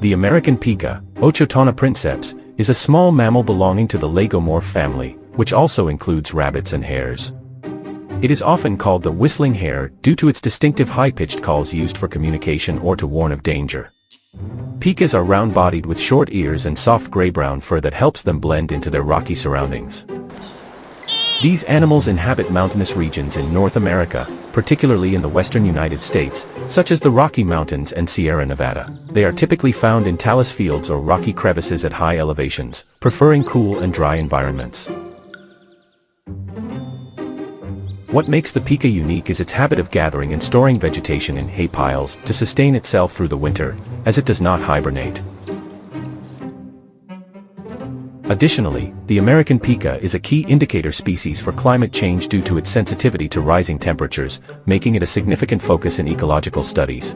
The American pika, Ochotona princeps, is a small mammal belonging to the lagomorph family, which also includes rabbits and hares. It is often called the whistling hare due to its distinctive high-pitched calls used for communication or to warn of danger. Pikas are round-bodied with short ears and soft gray-brown fur that helps them blend into their rocky surroundings. These animals inhabit mountainous regions in North America, particularly in the western United States, such as the Rocky Mountains and Sierra Nevada. They are typically found in talus fields or rocky crevices at high elevations, preferring cool and dry environments. What makes the pika unique is its habit of gathering and storing vegetation in hay piles to sustain itself through the winter, as it does not hibernate. Additionally, the American pika is a key indicator species for climate change due to its sensitivity to rising temperatures, making it a significant focus in ecological studies.